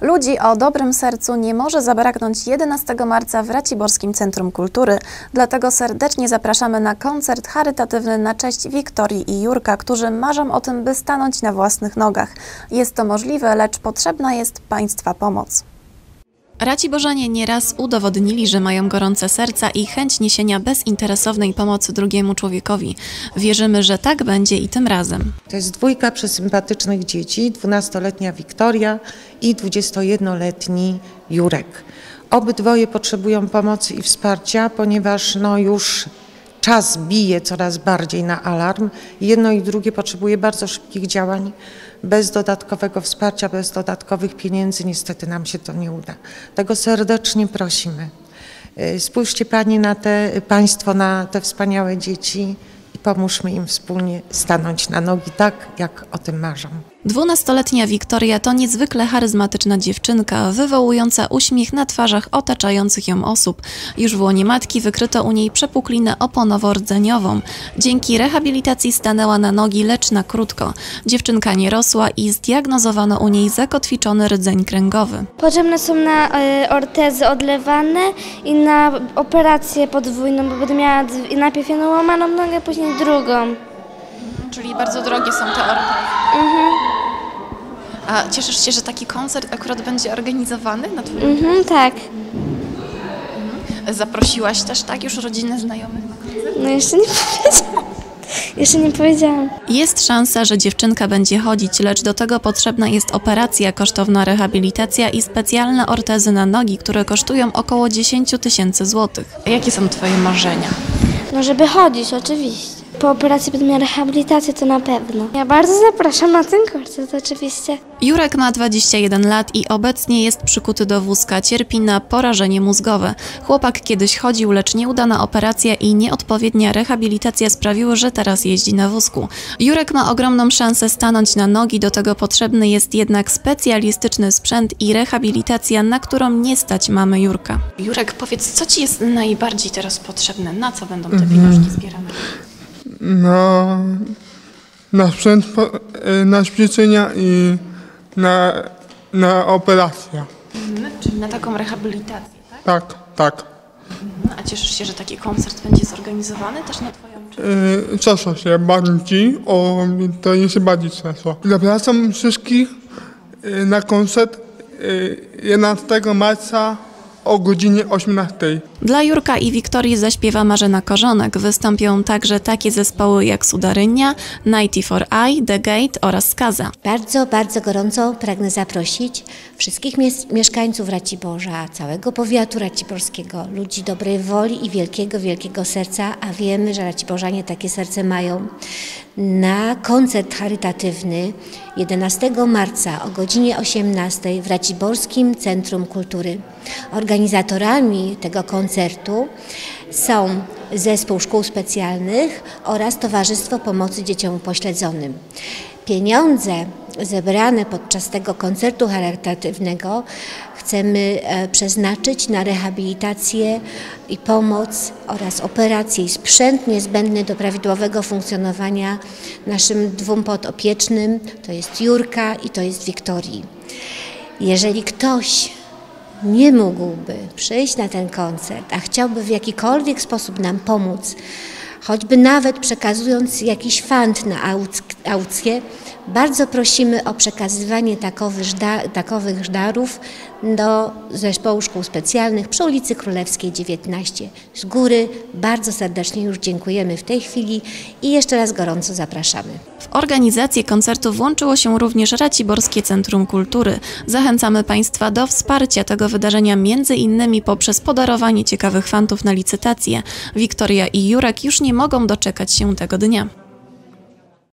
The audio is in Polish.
Ludzi o dobrym sercu nie może zabraknąć 11 marca w Raciborskim Centrum Kultury. Dlatego serdecznie zapraszamy na koncert charytatywny na cześć Wiktorii i Jurka, którzy marzą o tym, by stanąć na własnych nogach. Jest to możliwe, lecz potrzebna jest Państwa pomoc. Raciborzanie nieraz udowodnili, że mają gorące serca i chęć niesienia bezinteresownej pomocy drugiemu człowiekowi. Wierzymy, że tak będzie i tym razem. To jest dwójka przesympatycznych dzieci, 12-letnia Wiktoria i 21-letni Jurek. Obydwoje potrzebują pomocy i wsparcia, ponieważ no już czas bije coraz bardziej na alarm. Jedno i drugie potrzebuje bardzo szybkich działań. Bez dodatkowego wsparcia, bez dodatkowych pieniędzy niestety nam się to nie uda. Tego serdecznie prosimy. Y, Spójrzcie Pani na te, Państwo na te wspaniałe dzieci i pomóżmy im wspólnie stanąć na nogi tak, jak o tym marzą. Dwunastoletnia Wiktoria to niezwykle charyzmatyczna dziewczynka, wywołująca uśmiech na twarzach otaczających ją osób. Już w łonie matki wykryto u niej przepuklinę oponowo-rdzeniową. Dzięki rehabilitacji stanęła na nogi, lecz na krótko. Dziewczynka nie rosła i zdiagnozowano u niej zakotwiczony rdzeń kręgowy. Potrzebne są na y, ortezy odlewane i na operację podwójną, bo będę miała najpierw jedną łamaną nogę, później drugą. Czyli bardzo drogie są te ortezy. A cieszysz się, że taki koncert akurat będzie organizowany na twoim Mhm, tak. Zaprosiłaś też, tak, już rodzinę znajomych na koncert? No jeszcze nie powiedziałam. Jeszcze nie powiedziałam. Jest szansa, że dziewczynka będzie chodzić, lecz do tego potrzebna jest operacja, kosztowna rehabilitacja i specjalne ortezy na nogi, które kosztują około 10 tysięcy złotych. Jakie są Twoje marzenia? No żeby chodzić, oczywiście. Po operacji będę miała rehabilitację, to na pewno. Ja bardzo zapraszam na ten koncert, oczywiście. Jurek ma 21 lat i obecnie jest przykuty do wózka, cierpi na porażenie mózgowe. Chłopak kiedyś chodził, lecz nieudana operacja i nieodpowiednia rehabilitacja sprawiły, że teraz jeździ na wózku. Jurek ma ogromną szansę stanąć na nogi, do tego potrzebny jest jednak specjalistyczny sprzęt i rehabilitacja, na którą nie stać mamy Jurka. Jurek, powiedz, co Ci jest najbardziej teraz potrzebne? Na co będą te pieniążki zbierane? Na, na sprzęt y, na ćwiczenia i na, na operację. Czyli na taką rehabilitację, tak? Tak, tak. A cieszysz się, że taki koncert będzie zorganizowany też na Twoją cześć? Y, Cieszę się bardziej, o, to się bardziej cieszę. Zapraszam wszystkich y, na koncert y, 11 marca o godzinie 18. Dla Jurka i Wiktorii zaśpiewa Marzena Korzonek. Wystąpią także takie zespoły jak Sudarynia, Nighty for Eye, The Gate oraz Skaza. Bardzo, bardzo gorąco pragnę zaprosić wszystkich mies- mieszkańców Raciborza, całego powiatu raciborskiego, ludzi dobrej woli i wielkiego, wielkiego serca, a wiemy, że Raciborzanie takie serce mają, na koncert charytatywny 11 marca o godzinie 18 w Raciborskim Centrum Kultury. Organizatorami tego koncertu są Zespół Szkół Specjalnych oraz Towarzystwo Pomocy Dzieciom Upośledzonym. Pieniądze zebrane podczas tego koncertu charytatywnego chcemy e, przeznaczyć na rehabilitację i pomoc oraz operacje i sprzęt niezbędny do prawidłowego funkcjonowania naszym dwóm podopiecznym, to jest Jurka i to jest Wiktorii. Jeżeli ktoś nie mógłby przyjść na ten koncert, a chciałby w jakikolwiek sposób nam pomóc, choćby nawet przekazując jakiś fant na auc- aukcję, bardzo prosimy o przekazywanie takowych, da- takowych darów do Zespołu Szkół Specjalnych przy ulicy Królewskiej 19. Z góry bardzo serdecznie już dziękujemy w tej chwili i jeszcze raz gorąco zapraszamy. W organizację koncertu włączyło się również Raciborskie Centrum Kultury. Zachęcamy Państwa do wsparcia tego wydarzenia między innymi poprzez podarowanie ciekawych fantów na licytację. Wiktoria i Jurek już nie mogą doczekać się tego dnia.